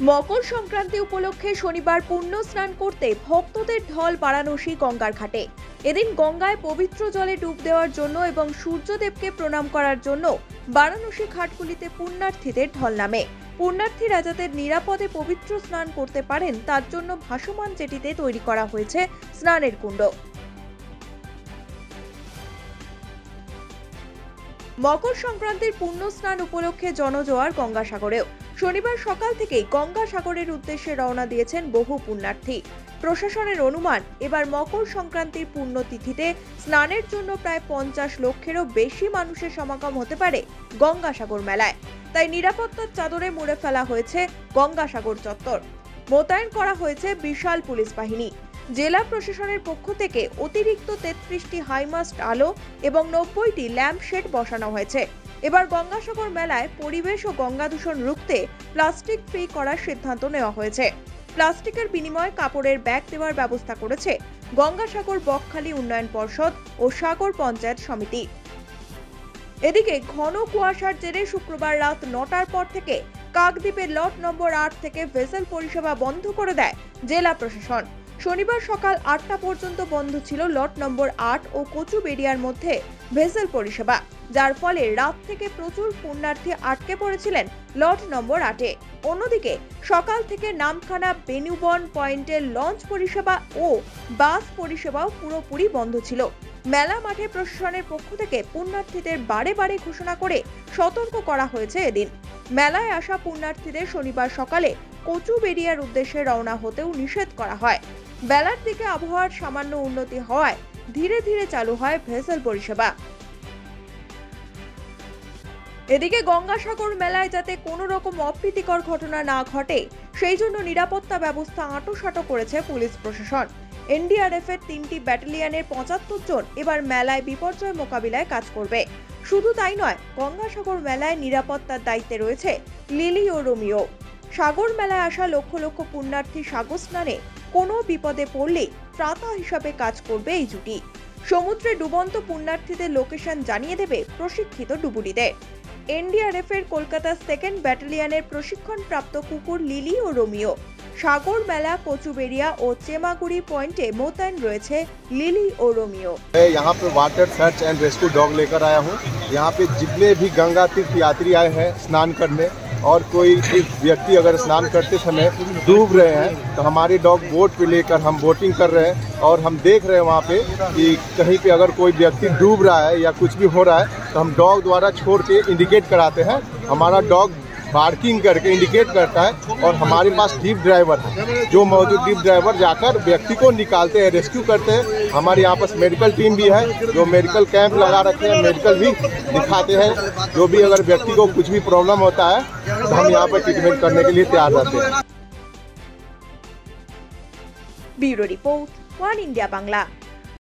মকর সংক্রান্তি উপলক্ষে শনিবার পুণ্য স্নান করতে ভক্তদের ঢল বারাণসী গঙ্গার ঘাটে। এদিন গঙ্গায় পবিত্র জলে ডুব দেওয়ার জন্য এবং সূর্যদেবকে প্রণাম করার জন্য বারাণসী ঘাটগুলিতে পুণ্যার্থীদের ঢল নামে। পুণ্যার্থীরা যাতে নিরাপদে পবিত্র স্নান করতে পারেন, তার জন্য ভাসমান জেটিতে তৈরি করা হয়েছে স্নানের কুণ্ড। মকর সংক্রান্তির পুণ্য স্নান উপলক্ষে জনজোয়ার গঙ্গাসাগরেও। শনিবার সকাল থেকেই গঙ্গাসাগরের উদ্দেশ্যে রওনা দিয়েছেন বহু পুণ্যার্থী। প্রশাসনের অনুমান, এবার মকর সংক্রান্তির পুণ্যতিথিতে স্নানের জন্য প্রায় পঞ্চাশ লক্ষেরও বেশি মানুষের সমাগম হতে পারে গঙ্গাসাগর মেলায়। তাই নিরাপত্তার চাদরে মুড়ে ফেলা হয়েছে গঙ্গাসাগর চত্বর। মোতায়েন করা হয়েছে বিশাল পুলিশ বাহিনী। জেলা প্রশাসনের পক্ষ থেকে অতিরিক্ত তেত্রিশটি হাইমাস্ট আলো এবং নব্বইটি ল্যাম্প শেড বসানো হয়েছে। এবার গঙ্গাসাগর মেলায় পরিবেশ ও গঙ্গা দূষণ রুখতে প্লাস্টিক ফ্রি করার সিদ্ধান্ত নেওয়া হয়েছে। প্লাস্টিকের বিনিময়ে কাপড়ের ব্যাগ দেওয়ার ব্যবস্থা করেছে গঙ্গাসাগর বকখালি উন্নয়ন পর্ষদ ও সাগর পঞ্চায়েত সমিতি। এদিকে ঘন কুয়াশার জেরে শুক্রবার রাত নটার পর থেকে কাকদ্বীপের লট নম্বর আট থেকে ভেসেল পরিষেবা বন্ধ করে দেয় জেলা প্রশাসন। শনিবার সকাল আটটা পর্যন্ত বন্ধ ছিল লট নম্বর আট ও কচুবেড়িয়ার মধ্যে ভেসেল পরিষেবা। যার ফলে রাত থেকে প্রচুর পুণ্যার্থী আটকে পড়েছিলেন লট নম্বর আটে। অন্যদিকে, সকাল থেকে নামখানা বেনুবন পয়েন্টের লঞ্চ পরিষেবা ও বাস পরিষেবাও পুরোপুরি বন্ধ ছিল। মেলা মাঠে প্রশাসনের পক্ষ থেকে পুণ্যার্থীদের বারে বারে ঘোষণা করে সতর্ক করা হয়েছে এদিন। মেলায় আসা পুণ্যার্থীদের শনিবার সকালে কচুবেড়িয়ার উদ্দেশ্যে রওনা হতেও নিষেধ করা হয়। বেলার দিকে আবহাওয়ার সামান্য উন্নতি হওয়ায় ধীরে ধীরে চালু হয় ভেসেল পরিষেবা। এদিকে গঙ্গাসাগর মেলায় যাতে কোনো রকম অপ্রীতিকর ঘটনা না ঘটে, সেই জন্য নিরাপত্তা ব্যবস্থা আঁটোসাঁটো করেছে পুলিশ প্রশাসন। এনডিআরএফ এর তিনটি ব্যাটালিয়নের পঁচাত্তর জন এবার মেলায় বিপর্যয় মোকাবিলায় কাজ করবে। শুধু তাই নয়, গঙ্গাসাগর মেলায় নিরাপত্তার দায়িত্বে রয়েছে লিলি ও রোমিও। সাগর মেলায় আসা লক্ষ লক্ষ পুণ্যার্থী সাগর স্নানে কোনো বিপদে পড়লে ত্রাতা হিসাবে কাজ করবে এই জুটি। সমুদ্রে ডুবন্ত পুণ্যার্থীদের লোকেশন জানিয়ে দেবে প্রশিক্ষিত ডুবুরিদের। এনডিআরএফ এর কলকাতা সেকেন্ড ব্যাটালিয়নের প্রশিক্ষণপ্রাপ্ত কুকুর লিলি ও রোমিও সাগর মেলা কচুবেড়িয়া ও চেমাগুড়ি পয়েন্টে মোতায়েন রয়েছে লিলি ও রোমিও मैं यहाँ पे water search and rescue dog लेकर आया हूँ यहाँ पे जितने भी गंगा तीर्थ यात्री आए हैं स्नान करने और कोई व्यक्ति अगर स्नान करते समय डूब रहे हैं तो हमारे डॉग बोट पे लेकर हम बोटिंग कर रहे हैं और हम देख रहे हैं वहाँ पे कि कहीं पे अगर कोई व्यक्ति डूब रहा है या कुछ भी हो रहा है तो हम डॉग द्वारा छोड़ के इंडिकेट कराते हैं, हमारा डॉग पार्किंग करके इंडिकेट करता है और हमारे पास डीप ड्राइवर है, जो मौजूद डीप ड्राइवर जाकर व्यक्ति को निकालते हैं, रेस्क्यू करते हैं। हमारे यहाँ पास मेडिकल टीम भी है, जो मेडिकल कैंप लगा रखे हैं, मेडिकल भी दिखाते हैं। जो भी अगर व्यक्ति को कुछ भी प्रॉब्लम होता है तो हम यहाँ पर ट्रीटमेंट करने के लिए तैयार रहते हैं। Bureau report, one India Bangla.